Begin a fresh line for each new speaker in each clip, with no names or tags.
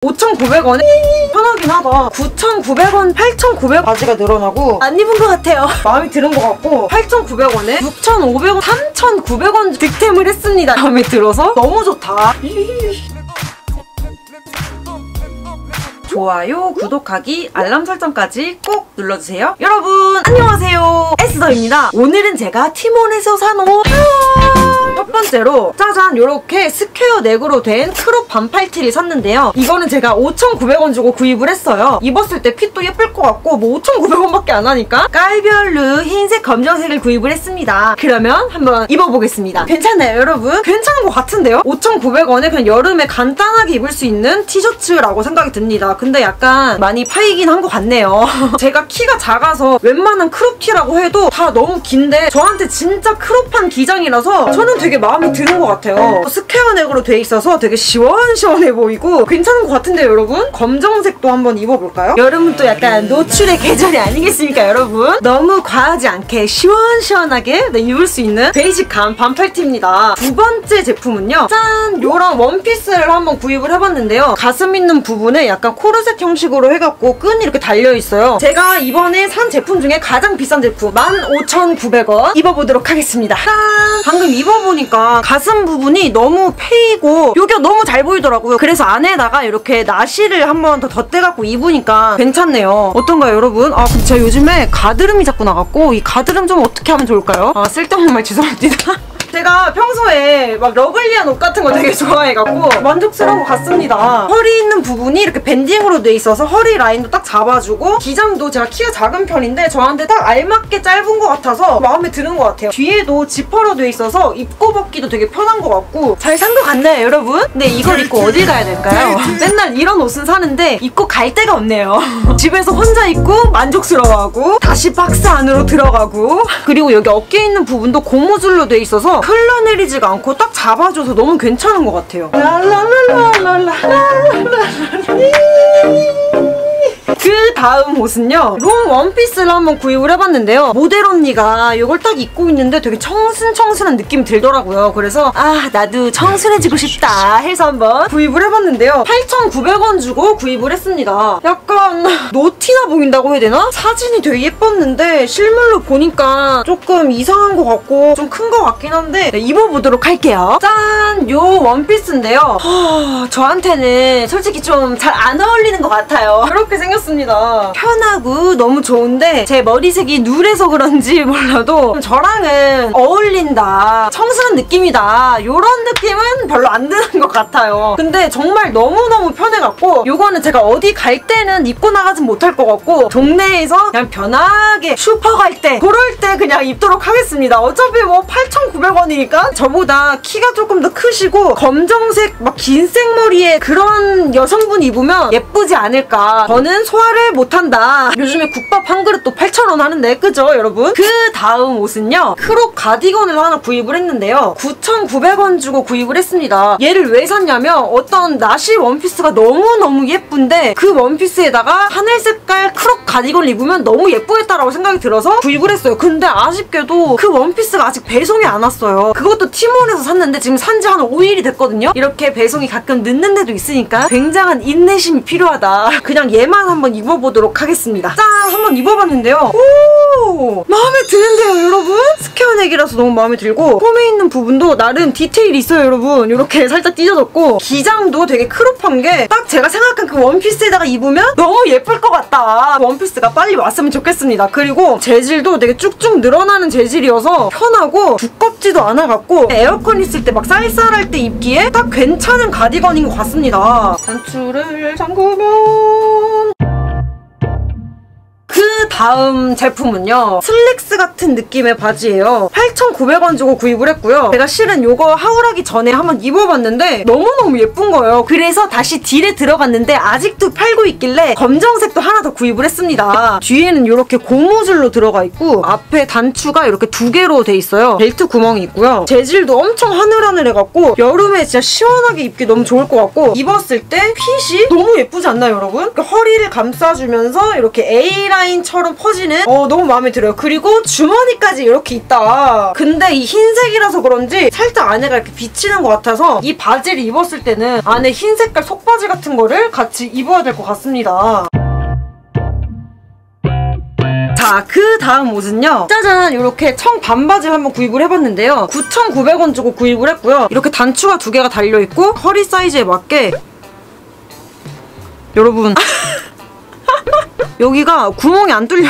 5,900원에 편하긴 하다. 9,900원, 8,900원 바지가 늘어나고 안 입은 것 같아요. 마음에 드는 것 같고 8,900원에 6,500원, 3,900원 득템을 했습니다. 마음에 들어서 너무 좋다 좋아요, 구독하기, 알람 설정까지 꼭 눌러주세요. 여러분, 안녕하세요. 에스더입니다. 오늘은 제가 티몬에서 산 옷. 첫 번째로 짜잔 요렇게 스퀘어 넥으로 된 crop 반팔티를 샀는데요. 이거는 제가 5,900원 주고 구입을 했어요. 입었을 때 fit도 예쁠 것 같고 뭐 5,900원밖에 안 하니까 깔별로 흰색 검정색을 구입을 했습니다. 그러면 한번 입어보겠습니다. 괜찮나요 여러분? 괜찮은 것 같은데요? 5,900원에 그냥 여름에 간단하게 입을 수 있는 티셔츠라고 생각이 듭니다. 근데 약간 많이 파이긴 한 것 같네요. 제가 키가 작아서 웬만한 crop티라고 해도 다 너무 긴데 저한테 진짜 crop한 기장이라서 저는 되게 마음에 드는 것 같아요. 스퀘어 넥으로 돼 있어서 되게 시원시원해 보이고 괜찮은 것 같은데요, 여러분? 검정색도 한번 입어볼까요? 여름은 또 약간 노출의 계절이 아니겠습니까, 여러분? 너무 과하지 않게 시원시원하게 네, 입을 수 있는 basic한 반팔티입니다. 두 번째 제품은요. 짠! 요런 원피스를 한번 구입을 해봤는데요. 가슴 있는 부분에 약간 코르셋 형식으로 해갖고 끈이 이렇게 달려있어요. 제가 이번에 산 제품 중에 가장 비싼 제품 15,900원 입어보도록 하겠습니다. 짠! 방금 입어보니까 가슴 부분이 너무 페이고 여기가 너무 잘 보이더라고요. 그래서 안에다가 이렇게 나시를 한번 더 덧대갖고 입으니까 괜찮네요. 어떤가요, 여러분? 아, 근데 제가 요즘에 가드름이 자꾸 나갖고 이 가드름 좀 어떻게 하면 좋을까요? 아, 쓸데없는 말 죄송합니다. 제가 평소에 막 lovely한 옷 같은 거 되게 좋아해갖고 만족스러운 것 같습니다. 허리 있는 부분이 이렇게 banding으로 돼 있어서 허리 라인도 딱 잡아주고 기장도 제가 키가 작은 편인데 저한테 딱 알맞게 짧은 것 같아서 마음에 드는 것 같아요. 뒤에도 지퍼로 돼 있어서 입고 벗기도 되게 편한 것 같고 잘 산 것 같나요, 여러분? 근데 이걸 입고 어딜 가야 될까요? 맨날 이런 옷은 사는데 입고 갈 데가 없네요. 집에서 혼자 입고 만족스러워하고 다시 박스 안으로 들어가고 그리고 여기 어깨 있는 부분도 고무줄로 돼 있어서 흘러내리지가 않고 딱 잡아줘서 너무 괜찮은 것 같아요. 그 다음 옷은요 롱 원피스를 한번 구입을 해봤는데요. 모델 언니가 이걸 딱 입고 있는데 되게 청순청순한 느낌이 들더라고요. 그래서 아 나도 청순해지고 싶다 해서 한번 구입을 해봤는데요. 8,900원 주고 구입을 했습니다. 약간 노티나 보인다고 해야 되나? 사진이 되게 예뻤는데 실물로 보니까 조금 이상한 것 같고 좀 큰 것 같긴 한데 네, 입어보도록 할게요. 짠! 요 원피스인데요. 허, 저한테는 솔직히 좀 잘 안 어울리는 것 같아요. 그렇게 생겼습니다. 편하고 너무 좋은데 제 머리색이 누래서 그런지 몰라도 저랑은 어울린다. 청순한 느낌이다. 이런 느낌은 별로 안 드는 것 같아요. 근데 정말 너무너무 편해갖고 요거는 제가 어디 갈 때는 입고 나가진 못할 것 같고 동네에서 그냥 편하게 슈퍼 갈 때 그럴 때 그냥 입도록 하겠습니다. 어차피 뭐 8,900원이니까 저보다 키가 조금 더 크시고 검정색 막 긴 생머리에 그런 여성분 입으면 예쁘지 않을까. 저는 소화를 못한다. 요즘에 국밥 한 그릇도 8,000원 하는데 그죠 여러분? 그 다음 옷은요 crop 가디건을 하나 구입을 했는데요. 9,900원 주고 구입을 했습니다. 얘를 왜 샀냐면 어떤 나시 원피스가 너무너무 예쁜데 그 원피스에다가 하늘 색깔 crop 가디건을 입으면 너무 예쁘겠다라고 생각이 들어서 구입을 했어요. 근데 아쉽게도 그 원피스가 아직 배송이 안 왔어요. 그것도 티몬에서 샀는데 지금 산지 한 5일이 됐거든요 이렇게 배송이 가끔 늦는 데도 있으니까 굉장한 인내심이 필요하다 그냥 얘만 한번 입어보도록 하겠습니다 짠! 한번 입어봤는데요 오! 마음에 드는데요 여러분? 스퀘어넥이라서 너무 마음에 들고 소매 있는 부분도 나름 디테일이 있어요 여러분 이렇게 살짝 찢어졌고 기장도 되게 crop한 게 딱 제가 생각한 그 원피스에다가 입으면 너무 예쁠 것 같다 원피스가 빨리 왔으면 좋겠습니다 그리고 재질도 되게 쭉쭉 늘어나는 재질이어서 편하고 두껍지도 않아갖고 에어컨 있을 때 막 쌀쌀할 때 입기에 딱 괜찮은 가디건인 것 같습니다. 단추를 잠그면 그 다음 제품은요 슬랙스 같은 느낌의 바지예요. 8,900원 주고 구입을 했고요. 제가 실은 이거 하울하기 전에 한번 입어봤는데 너무너무 예쁜 거예요. 그래서 다시 딜에 들어갔는데 아직도 팔고 있길래 검정색도 하나 더 구입을 했습니다. 뒤에는 이렇게 고무줄로 들어가 있고 앞에 단추가 이렇게 두 개로 돼 있어요. 벨트 구멍이 있고요. 재질도 엄청 하늘하늘해갖고 여름에 진짜 시원하게 입기 너무 좋을 것 같고 입었을 때 핏이 너무 예쁘지 않나요 여러분? 허리를 감싸주면서 이렇게 A라인 처럼 뽀로로로 퍼지는 어 너무 마음에 들어요. 그리고 주머니까지 이렇게 있다. 근데 이 흰색이라서 그런지 살짝 안에가 이렇게 비치는 것 같아서 이 바지를 입었을 때는 안에 흰 색깔 속바지 같은 거를 같이 입어야 될 것 같습니다. 자, 그 다음 옷은요. 짜잔! 이렇게 청 반바지를 한번 구입을 해봤는데요. 9,900원 주고 구입을 했고요. 이렇게 단추가 두 개가 달려있고 허리 사이즈에 맞게 여러분 여기가 구멍이 안 뚫려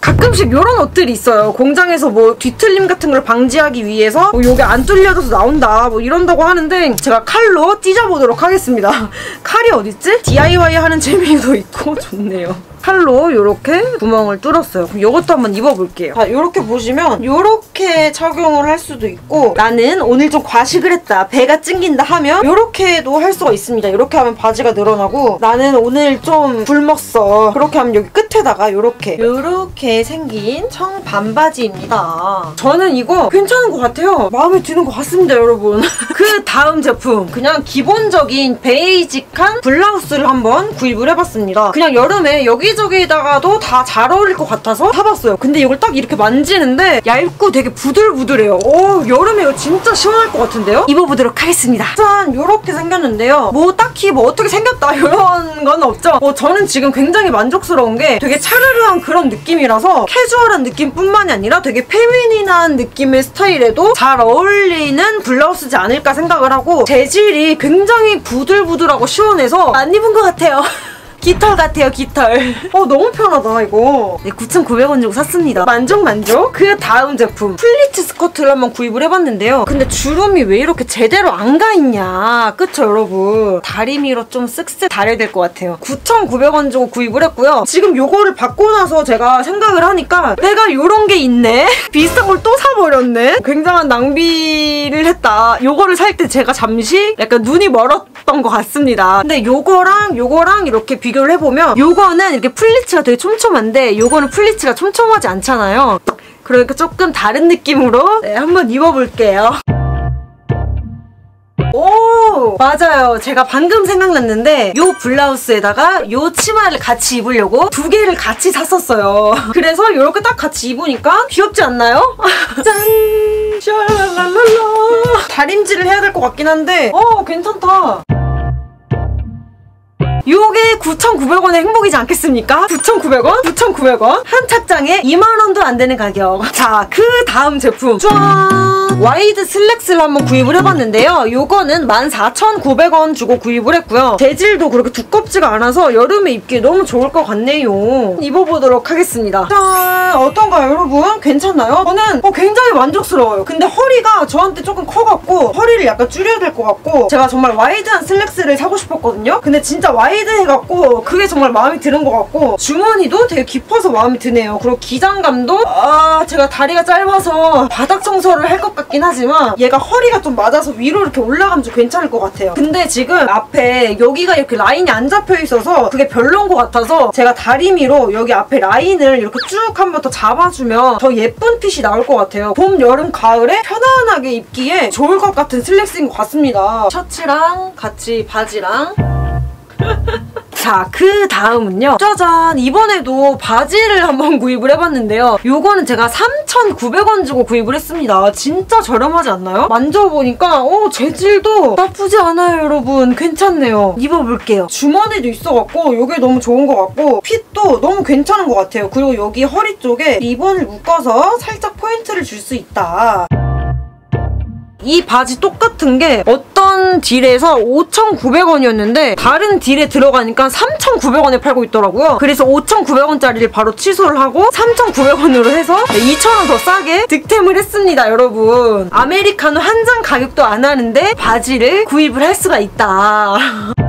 가끔씩 이런 옷들이 있어요. 공장에서 뭐 뒤틀림 같은 걸 방지하기 위해서 뭐 여기 안 뚫려져서 나온다 뭐 이런다고 하는데 제가 칼로 찢어보도록 하겠습니다. 칼이 어딨지? DIY 하는 재미도 있고 좋네요. 칼로 이렇게 구멍을 뚫었어요. 그럼 이것도 한번 입어볼게요. 자, 이렇게 보시면 이렇게 착용을 할 수도 있고 나는 오늘 좀 과식을 했다. 배가 찡긴다 하면 이렇게도 할 수가 있습니다. 이렇게 하면 바지가 늘어나고 나는 오늘 좀 굶었어. 그렇게 하면 여기 끝 에다가 이렇게 이렇게 생긴 청 반바지입니다. 저는 이거 괜찮은 것 같아요. 마음에 드는 것 같습니다, 여러분. 그 다음 제품 그냥 기본적인 베이직한 블라우스를 한번 구입을 해봤습니다. 그냥 여름에 여기 여기저기다가도 다 잘 어울릴 것 같아서 사봤어요. 근데 이걸 딱 이렇게 만지는데 얇고 되게 부들부들해요. 오 여름에 이거 진짜 시원할 것 같은데요? 입어보도록 하겠습니다. 짠 이렇게 생겼는데요. 뭐 딱히 뭐 어떻게 생겼다 이런 건 없죠. 어, 저는 지금 굉장히 만족스러운 게 되게 차르르한 그런 느낌이라서 캐주얼한 느낌뿐만이 아니라 되게 feminine한 느낌의 스타일에도 잘 어울리는 블라우스지 않을까 생각을 하고 재질이 굉장히 부들부들하고 시원해서 안 입은 것 같아요. 깃털 같아요 깃털. 어 너무 편하다 이거. 네, 9,900원 주고 샀습니다. 만족 만족? 그 다음 제품. 플리츠 스커트를 한번 구입을 해봤는데요. 근데 주름이 왜 이렇게 제대로 안 가 있냐? 그쵸 여러분? 다리미로 좀 쓱쓱 다려야 될 것 같아요. 9,900원 주고 구입을 했고요. 지금 요거를 받고 나서 제가 생각을 하니까 내가 요런 게 있네? 비슷한 걸 또 사버렸네? 굉장한 낭비를 했다. 요거를 살 때 제가 잠시 약간 눈이 멀었던 것 같습니다. 근데 요거랑 요거랑 이렇게 비교 비교를 해보면 요거는 이렇게 플리츠가 되게 촘촘한데 요거는 플리츠가 촘촘하지 않잖아요. 그러니까 조금 다른 느낌으로 네, 한번 입어볼게요. 오! 맞아요. 제가 방금 생각났는데 요 블라우스에다가 요 치마를 같이 입으려고 두 개를 같이 샀었어요. 그래서 이렇게 딱 같이 입으니까 귀엽지 않나요? 짠! 샤랄랄랄라. 다림질을 해야 될 것 같긴 한데. 어 괜찮다 요게 9,900원의 행복이지 않겠습니까? 9,900원? 9,900원? 한 착장에 2만원도 안 되는 가격. 자, 그 다음 제품. 짠! wide 슬랙스를 한번 구입을 해봤는데요. 요거는 14,900원 주고 구입을 했고요. 재질도 그렇게 두껍지가 않아서 여름에 입기 너무 좋을 것 같네요. 입어보도록 하겠습니다. 짠! 어떤가요, 여러분? 괜찮나요? 저는 어, 굉장히 만족스러워요. 근데 허리가 저한테 조금 커갖고 허리를 약간 줄여야 될 것 같고 제가 정말 wide한 슬랙스를 사고 싶었거든요. 근데 진짜 wide wide해갖고 그게 정말 마음에 드는 것 같고 주머니도 되게 깊어서 마음에 드네요. 그리고 기장감도 아 제가 다리가 짧아서 바닥 청소를 할 것 같긴 하지만 얘가 허리가 좀 맞아서 위로 이렇게 올라가면 좀 괜찮을 것 같아요. 근데 지금 앞에 여기가 이렇게 라인이 안 잡혀 있어서 그게 별로인 것 같아서 제가 다리미로 여기 앞에 라인을 이렇게 쭉 한번 더 잡아주면 더 예쁜 핏이 나올 것 같아요. 봄, 여름, 가을에 편안하게 입기에 좋을 것 같은 슬랙스인 것 같습니다. 셔츠랑 같이 바지랑 자, 그 다음은요. 짜잔! 이번에도 바지를 한번 구입을 해봤는데요. 요거는 제가 3,900원 주고 구입을 했습니다. 진짜 저렴하지 않나요? 만져보니까 어, 재질도 나쁘지 않아요, 여러분. 괜찮네요. 입어볼게요. 주머니도 있어갖고 이게 너무 좋은 것 같고 핏도 너무 괜찮은 것 같아요. 그리고 여기 허리 쪽에 리본을 묶어서 살짝 포인트를 줄 수 있다. 이 바지 똑같은 게 어떤 딜에서 5,900원이었는데 다른 딜에 들어가니까 3,900원에 팔고 있더라고요. 그래서 5,900원짜리를 바로 취소를 하고 3,900원으로 해서 2,000원 더 싸게 득템을 했습니다, 여러분. 아메리카노 한 잔 가격도 안 하는데 바지를 구입을 할 수가 있다.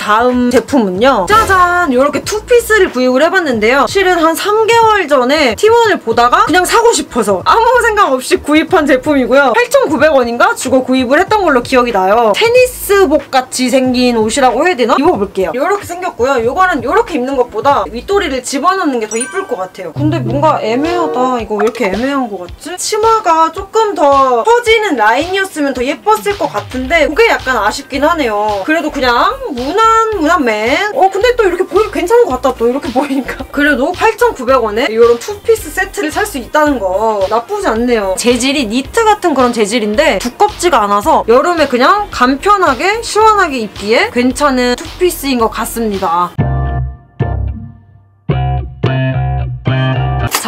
그 다음 제품은요. 짜잔! 이렇게 투피스를 구입을 해봤는데요. 실은 한 3개월 전에 T1을 보다가 그냥 사고 싶어서 아무 생각 없이 구입한 제품이고요. 8,900원인가 주고 구입을 했던 걸로 기억이 나요. 테니스복 같이 생긴 옷이라고 해야 되나? 입어볼게요. 이렇게 생겼고요. 이거는 이렇게 입는 것보다 윗도리를 집어넣는 게 더 이쁠 것 같아요. 근데 뭔가 애매하다. 이거 왜 이렇게 애매한 것 같지? 치마가 조금 더 퍼지는 라인이었으면 더 예뻤을 것 같은데 그게 약간 아쉽긴 하네요. 그래도 그냥 무난 무난맨. 어 근데 또 이렇게 보기 괜찮은 것 같다 또 이렇게 보이니까. 그래도 8,900원에 이런 투피스 세트를 살 수 있다는 거 나쁘지 않네요. 재질이 니트 같은 그런 재질인데 두껍지가 않아서 여름에 그냥 간편하게 시원하게 입기에 괜찮은 투피스인 것 같습니다.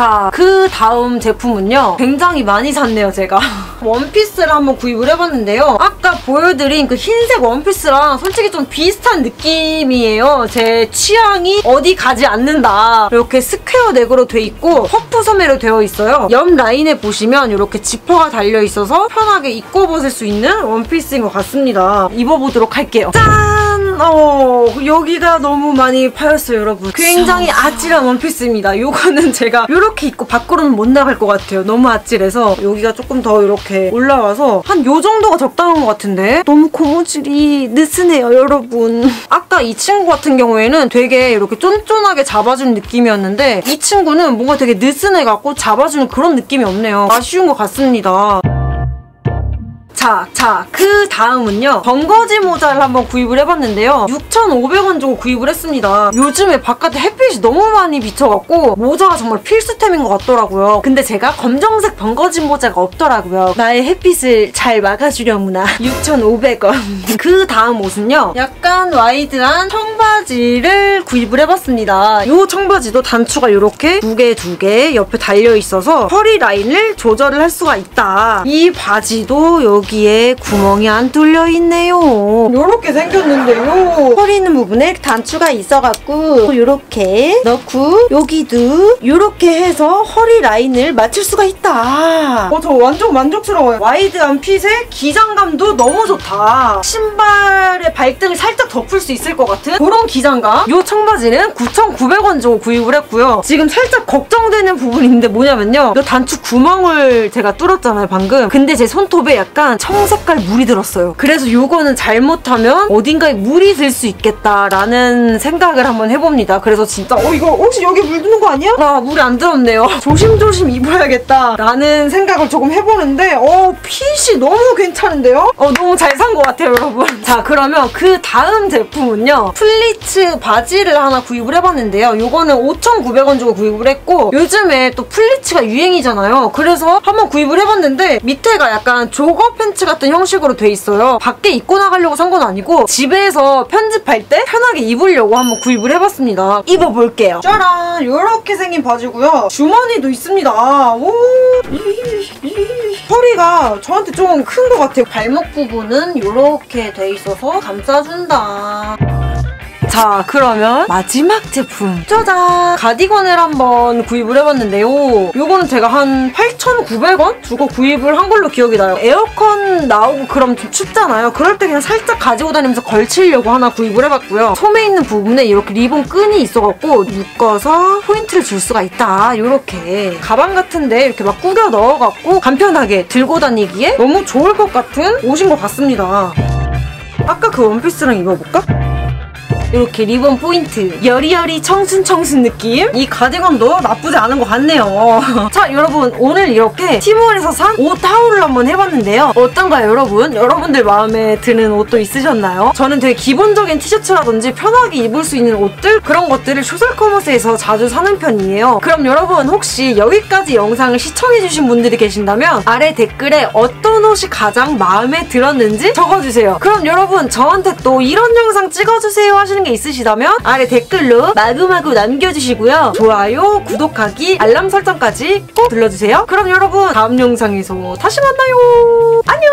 자, 그 다음 제품은요. 굉장히 많이 샀네요, 제가. 원피스를 한번 구입을 해봤는데요. 아까 보여드린 그 흰색 원피스랑 솔직히 좀 비슷한 느낌이에요. 제 취향이 어디 가지 않는다. 이렇게 square neck으로 돼 있고 퍼프 소매로 되어 있어요. 옆 라인에 보시면 이렇게 지퍼가 달려있어서 편하게 입고 벗을 수 있는 원피스인 것 같습니다. 입어보도록 할게요. 짠! 어, 여기가 너무 많이 파였어요, 여러분. 굉장히 아찔한 원피스입니다. 이거는 제가 이렇게 입고 밖으로는 못 나갈 것 같아요. 너무 아찔해서 여기가 조금 더 이렇게 올라와서 한 요 정도가 적당한 것 같은데 너무 고무줄이 느슨해요, 여러분. 아까 이 친구 같은 경우에는 되게 이렇게 쫀쫀하게 잡아주는 느낌이었는데 이 친구는 뭔가 되게 느슨해갖고 잡아주는 그런 느낌이 없네요. 아쉬운 것 같습니다. 자, 자, 그 다음은요. 번거지 모자를 한번 구입을 해봤는데요. 6,500원 주고 구입을 했습니다. 요즘에 바깥에 햇빛이 너무 많이 비쳐갖고 모자가 정말 필수템인 것 같더라고요. 근데 제가 검정색 번거지 모자가 없더라고요. 나의 햇빛을 잘 막아주려무나. 6,500원. 그 다음 옷은요. 약간 wide한 청바지를 구입을 해봤습니다. 이 청바지도 단추가 이렇게 두 개, 두 개 옆에 달려있어서 허리 라인을 조절을 할 수가 있다. 이 바지도 여기 여기에 구멍이 안 뚫려 있네요. 이렇게 생겼는데요. 허리 있는 부분에 단추가 있어갖고 이렇게 넣고 여기도 이렇게 해서 허리 라인을 맞출 수가 있다. 어, 저 완전 만족스러워요. wide한 fit에 기장감도 너무 좋다. 신발의 발등을 살짝 덮을 수 있을 것 같은 그런 기장감. 이 청바지는 9,900원 주고 구입을 했고요. 지금 살짝 걱정되는 부분이 있는데 뭐냐면요. 이 단추 구멍을 제가 뚫었잖아요, 방금. 근데 제 손톱에 약간 청색깔 물이 들었어요. 그래서 이거는 잘못하면 어딘가에 물이 들 수 있겠다라는 생각을 한번 해봅니다. 그래서 진짜 어 이거 혹시 여기 물 드는 거 아니야? 아 물이 안 들었네요. 조심조심 입어야겠다라는 생각을 조금 해보는데 어 핏이 너무 괜찮은데요? 어 너무 잘 산 것 같아요 여러분. 자 그러면 그 다음 제품은요. 플리츠 바지를 하나 구입을 해봤는데요. 이거는 5,900원 주고 구입을 했고 요즘에 또 플리츠가 유행이잖아요. 그래서 한번 구입을 해봤는데 밑에가 약간 jogger pants 같은 형식으로 돼 있어요. 밖에 입고 나가려고 산 건 아니고 집에서 편집할 때 편하게 입으려고 한번 구입을 해봤습니다. 입어볼게요. 짜란! 이렇게 생긴 바지고요. 주머니도 있습니다. 오! 허리가 저한테 좀 큰 것 같아요. 발목 부분은 이렇게 돼 있어서 감싸준다. 자 그러면 마지막 제품. 짜잔. 가디건을 한번 구입을 해봤는데요. 요거는 제가 한 8,900원 주고 구입을 한 걸로 기억이 나요. 에어컨 나오고 그럼 좀 춥잖아요. 그럴 때 그냥 살짝 가지고 다니면서 걸치려고 하나 구입을 해봤고요. 소매 있는 부분에 이렇게 리본 끈이 있어갖고 묶어서 포인트를 줄 수가 있다. 이렇게. 가방 같은데 이렇게 막 꾸겨 넣어갖고 간편하게 들고 다니기에 너무 좋을 것 같은 옷인 것 같습니다. 아까 그 원피스랑 입어볼까? 이렇게 리본 포인트. 여리여리 청순청순 느낌? 이 가디건도 나쁘지 않은 것 같네요. 자 여러분 오늘 이렇게 티몬에서 산 옷 haul을 한번 해봤는데요. 어떤가요 여러분? 여러분들 마음에 드는 옷도 있으셨나요? 저는 되게 기본적인 티셔츠라든지 편하게 입을 수 있는 옷들 그런 것들을 소셜커머스에서 자주 사는 편이에요. 그럼 여러분 혹시 여기까지 영상을 시청해주신 분들이 계신다면 아래 댓글에 어떤 옷이 가장 마음에 들었는지 적어주세요. 그럼 여러분 저한테 또 이런 영상 찍어주세요 하시는 게 있으시다면 아래 댓글로 마구마구 남겨주시고요. 좋아요, 구독하기, 알람 설정까지 꼭 눌러주세요. 그럼 여러분 다음 영상에서 다시 만나요. 안녕!